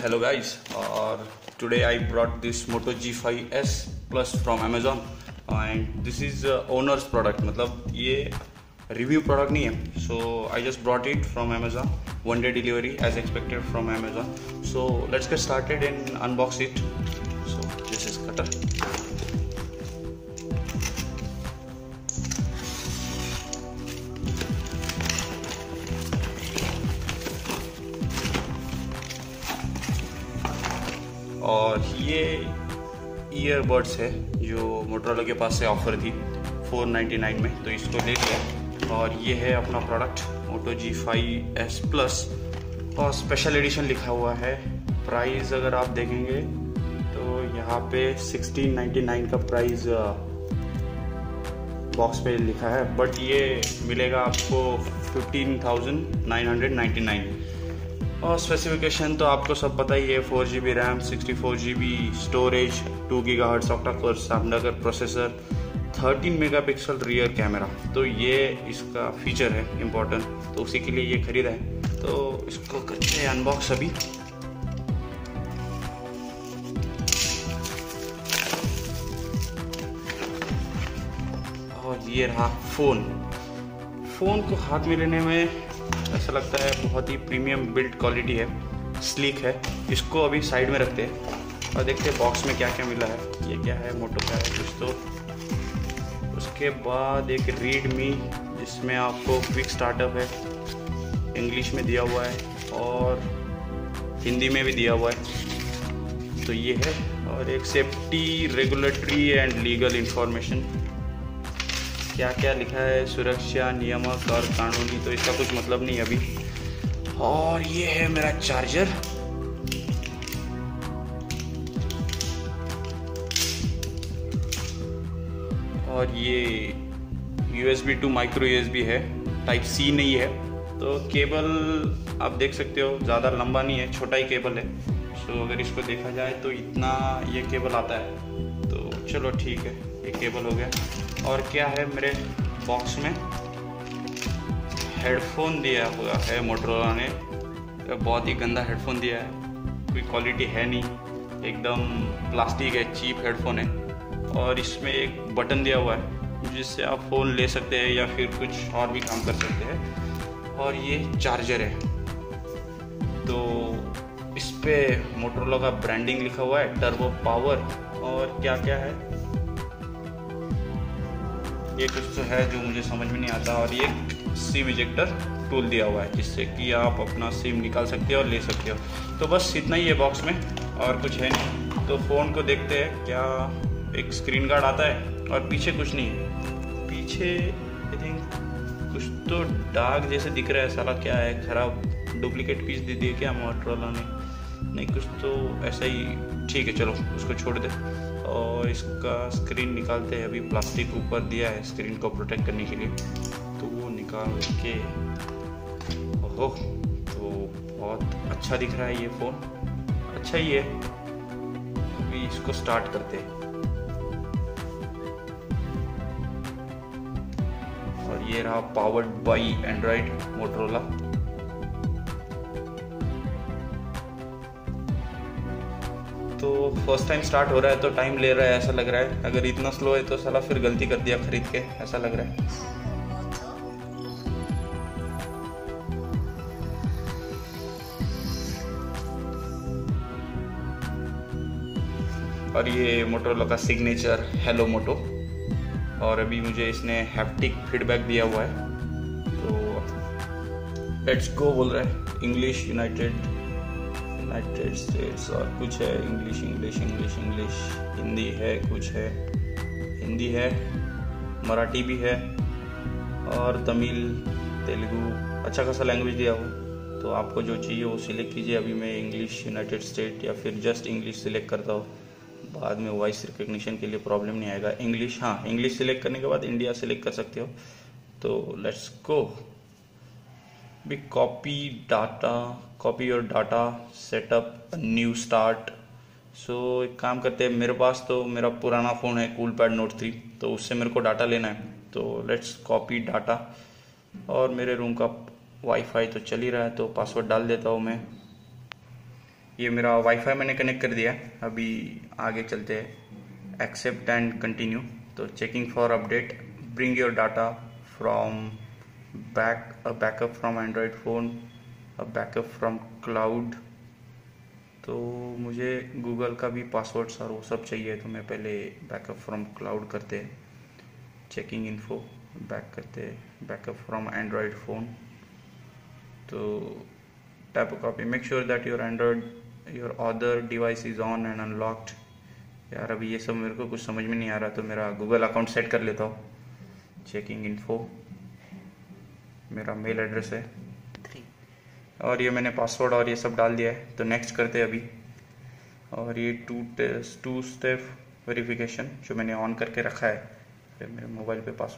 hello guys. uh, today i brought this moto g5s plus from amazon. And and this is owner's product मतलब ये review product नहीं है. So I just brought it from Amazon one day delivery as expected from Amazon so let's get started in unbox it so this is cutter और ये earbuds है जो Motorola के पास से ऑफ़र थी 499 में तो इसको ले लिया। और ये है अपना product Moto G five S plus और स्पेशल एडिशन लिखा हुआ है। प्राइस अगर आप देखेंगे तो यहाँ पे 1699 का प्राइस बॉक्स पे लिखा है। बट ये मिलेगा आपको 15,999 और स्पेसिफिकेशन तो आपको सब पता ही है four G B RAM sixty four G B storage two gigahertz octa core Snapdragon processor 13 megapixel rear camera तो ये इसका फीचर है इम्पोर्टेंट तो उसी के लिए ये खरीदा है। तो इसको करते हैं अनबॉक्स अभी। और ये रहा फ़ोन फ़ोन को हाथ में लेने में ऐसा लगता है बहुत ही प्रीमियम बिल्ड क्वालिटी है स्लीक है। इसको अभी साइड में रखते हैं और देखते हैं बॉक्स में क्या क्या मिला है। ये क्या है? मोटो क्या है? कुछ तो उसके बाद एक रीड मी जिसमें आपको क्विक स्टार्टअप है इंग्लिश में दिया हुआ है और हिंदी में भी दिया हुआ है। तो ये है और एक safety regulatory and legal information क्या क्या लिखा है, सुरक्षा, नियामक और कानूनी तो इसका कुछ मतलब नहीं अभी। और ये है मेरा चार्जर और ये USB to micro U S B है टाइप सी नहीं है तो केबल आप देख सकते हो, ज़्यादा लंबा नहीं है, छोटा ही केबल है। सो अगर इसको देखा जाए तो इतना ये केबल आता है। तो चलो ठीक है, ये केबल हो गया। और क्या है मेरे बॉक्स में? हेडफोन दिया हुआ है मोटरोला ने। बहुत ही गंदा हेडफोन दिया है। कोई क्वालिटी है नहीं। एकदम प्लास्टिक है चीप हेडफोन है। और इसमें एक बटन दिया हुआ है, जिससे आप फ़ोन ले सकते हैं या फिर कुछ और भी काम कर सकते हैं। और ये चार्जर है। तो इस पर मोटरोला का ब्रांडिंग लिखा हुआ है टर्बो पावर और क्या क्या है? ये कुछ तो है जो मुझे समझ में नहीं आता और ये सिम इजेक्टर टूल दिया हुआ है, जिससे कि आप अपना सिम निकाल सकते हो और ले सकते हो। तो बस इतना ही है बॉक्स में और कुछ है नहीं। तो फ़ोन को देखते हैं क्या एक स्क्रीन गार्ड आता है और पीछे कुछ नहीं है। पीछे आई थिंक कुछ तो डार्क जैसे दिख रहा है। साला क्या है, ख़राब डुप्लीकेट पीस दे दिए क्या मोटरोला ने? नहीं, कुछ तो ऐसा ही ठीक है, चलो, उसको छोड़ दे। और इसका स्क्रीन निकालते हैं अभी प्लास्टिक ऊपर दिया है स्क्रीन को प्रोटेक्ट करने के लिए। तो वो निकाल के, ओहो तो बहुत अच्छा दिख रहा है ये फ़ोन अच्छा ही है। अभी इसको स्टार्ट करते हैं। और ये रहा पावर्ड बाई एंड्रॉयड मोटरोला तो फ़र्स्ट टाइम स्टार्ट हो रहा है तो टाइम ले रहा है, ऐसा लग रहा है। अगर इतना स्लो है तो साला फिर गलती कर दिया खरीद के, ऐसा लग रहा है। और ये मोटोरोला का सिग्नेचर हेलो मोटो और अभी मुझे इसने हैप्टिक फीडबैक दिया हुआ है। तो लेट्स गो बोल रहा है। इंग्लिश यूनाइटेड यूनाइटेड स्टेट्स और कुछ है English English English English Hindi है, कुछ है। हिंदी है, मराठी भी है और तमिल, तेलुगू अच्छा खासा लैंग्वेज दिया हो। तो आपको जो चाहिए वो सिलेक्ट कीजिए। अभी मैं इंग्लिश यूनाइटेड स्टेट या फिर जस्ट इंग्लिश सिलेक्ट करता हूँ। बाद में वॉइस रिकग्निशन के लिए प्रॉब्लम नहीं आएगा। इंग्लिश हाँ इंग्लिश सिलेक्ट करने के बाद इंडिया सिलेक्ट कर सकते हो। तो लेट्स गो भी copy data copy your data setup new start so एक काम करते हैं, मेरे पास तो मेरा पुराना फ़ोन है कूल पैड नोट थ्री तो उससे मेरे को डाटा लेना है। तो लेट्स कॉपी डाटा और मेरे रूम का वाईफाई तो चल ही रहा है तो पासवर्ड डाल देता हूँ मैं। ये मेरा वाईफाई मैंने कनेक्ट कर दिया है। अभी आगे चलते हैं। एक्सेप्ट एंड कंटिन्यू तो checking for update bring your data from back a backup from Android phone a backup from cloud तो मुझे गूगल का भी पासवर्ड सर वो सब चाहिए तो मैं पहले बैकअप फ्रॉम क्लाउड करते चेकिंग इन्फो बैक करते बैकअप फ्रॉम एंड्रॉयड फ़ोन तो a copy, make sure that your android, your other device is on and unlocked. यार अभी ये सब मेरे को कुछ समझ में नहीं आ रहा तो मेरा गूगल अकाउंट सेट कर लेता हूँ चेकिंग इन्फो मेरा मेल एड्रेस है। और ये मैंने पासवर्ड और ये सब डाल दिया है तो नेक्स्ट करते हैं अभी। और ये टू टू स्टेप वेरिफिकेशन जो मैंने ऑन करके रखा है मेरे मोबाइल पे पासवर्ड